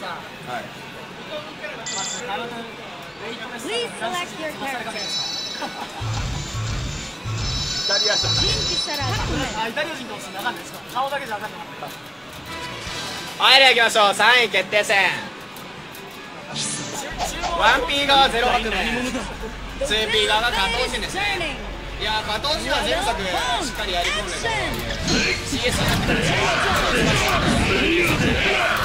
さはい。Please select your character. るさイタリア人。人気したらあイタリア人かもしれないわかんないです顔だけじゃわかんなかったはいでは行きましょう。3位決定戦。1P 側0白目。2P 側が加藤陣です.いや加藤陣は前作しっかりやり込んでる CS やってたでしょそこを久々というかあれでね。大体で3位残ってる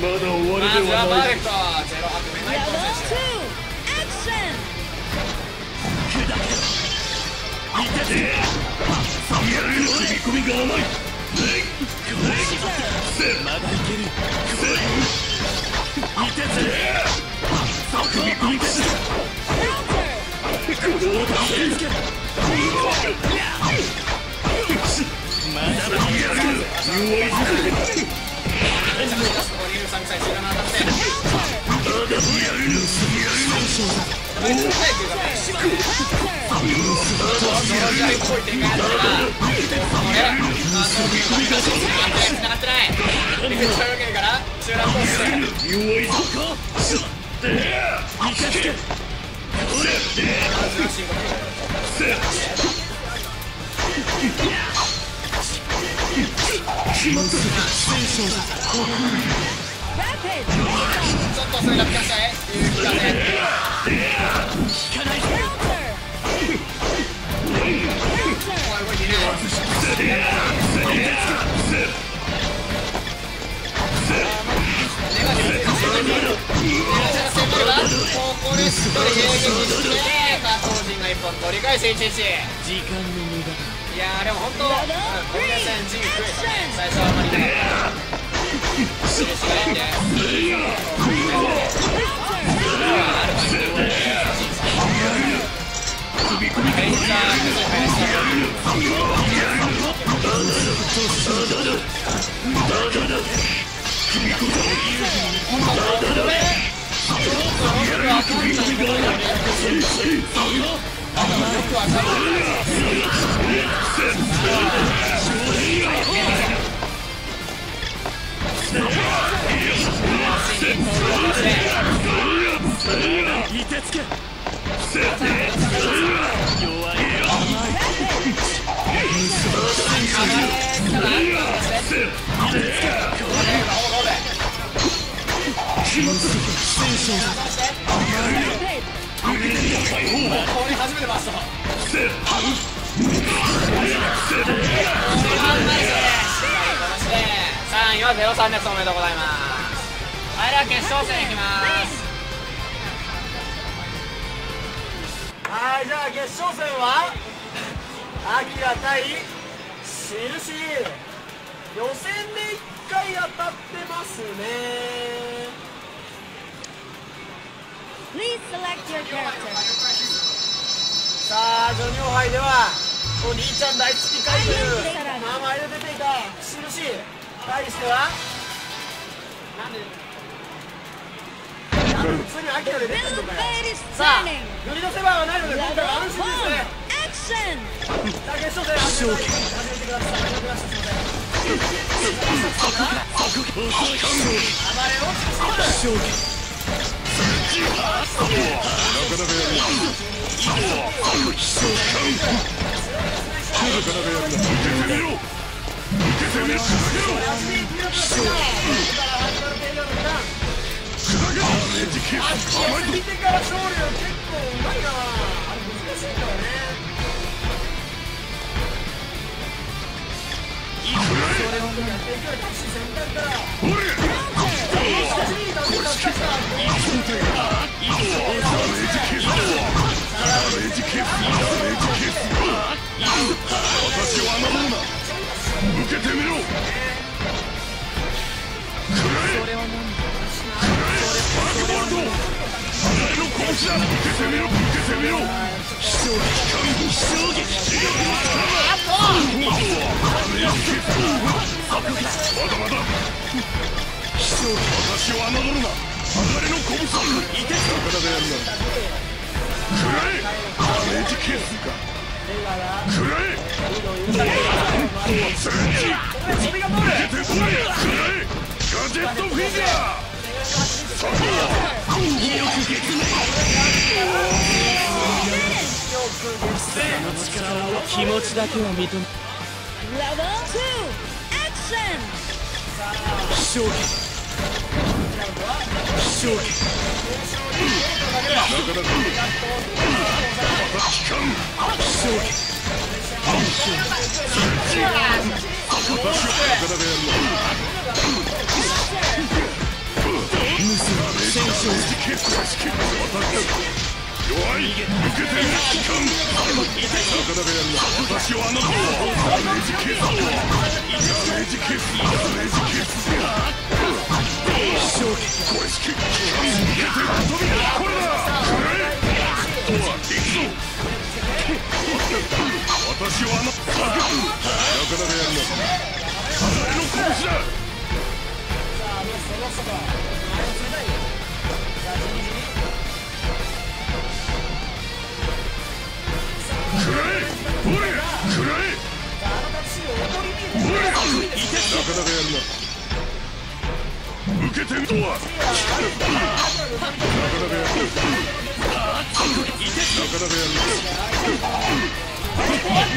まだ終わりではないつけまだやる。弱いぞ手ここにいる3歳中が当たってまだやるやる早く言うかね Counter. 同時代っぽい展開だったちょっとそれがピカしたいいう気がね Counter. Counter. 怖い動いているネガティブな選択ネガティブな選択がもうこれしっかり迎撃して加藤陣が一本取り返して1-1時間の無駄いやーでも本当、うん、この戦陣増えたね最初はあまりなかった印がいつけ弱い3位は03です。おめでとうございます。はいでは決勝戦いきます。はいじゃあ決勝戦はアキラ対シルシー。予選で1回当たってますね。Please select your character. さあジョニオ杯ではお兄ちゃん大好き怪獣。名前で出ていたシルシー。対してはなんでなんで普通にアキラで出てるかよ Rampage is さあ turning. 塗りのせ番はないので今回は安心ですね Action. さあ決勝戦始めて始めてください始めてくださいすいません暴れ落ちて見てから勝利は結構う。まいなあれ難しいんだよねそれをやっていくよりタクシー先端から走りに倒れたスタッフ私を侮るな受けてみろ食らえ食らえバックボルト離れの拳だ受けてみろ受けてみろ私を侮るな鋼の拳いて体でやるな食らえダメージケースか食らえスレッジそれが通る出てこい食らえガジェットフィギュアさあ威力気持ちだけは認め Level 2, action! 勝利勝利なかなかまた期間勝利私を体でやるな私だ弱い受けて期間体でやるな私をダメージケースダメージケースダメージケース勝利これしき受けて飛びこれだくらえ行くぞ私をあのなかなかやるな鋼の拳ださあもうそろそろ受けてみとは。なかなかやる。なかなかやるア。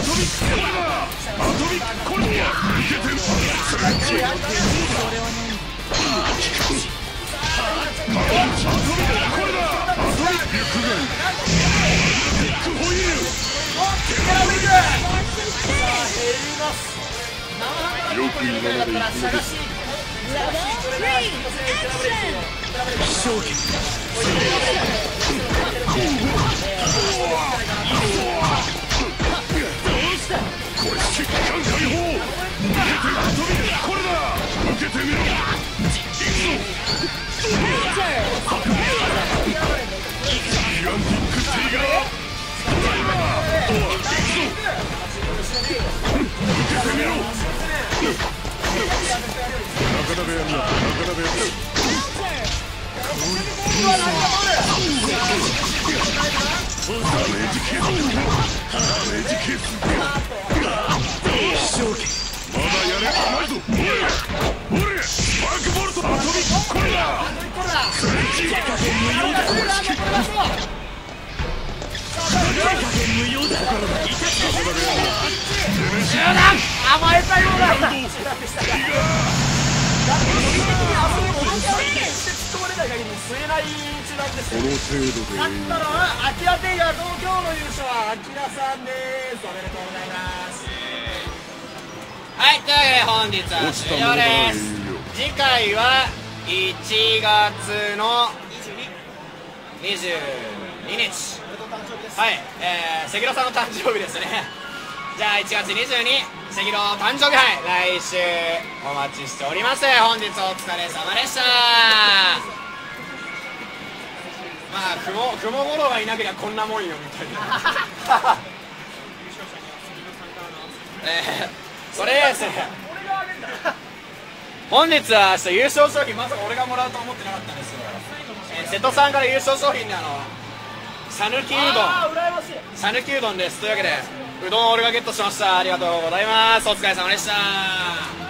トミックこれだア。トミックこれだ受けてみスレッジア。トミックこれだア。トミック肉眼ビッグホイールよく今まで生き延び Level 3, action! 勝利これ疾患解放受けて飛びこれだ受けてみろダメージケースダメージケーこの程度で。勝ったのはアキラテイガー東京の優勝はアキラさんですおめでとうございます。はいというわけで本日は終了です。次回は1月の22日。はいえー、関戸さんの誕生日ですね。じゃあ1月22関戸誕生日杯来週お待ちしております。本日お疲れ様でしたまあ雲雲五郎がいなければこんなもんよみたいな。えー、それでですね本日は明日優勝商品まさか俺がもらうと思ってなかったんですよ、えー瀬戸さんから優勝商品であの讃岐うどん。讃岐うどんです。というわけでうどんを俺がゲットしました。ありがとうございます。お疲れ様でした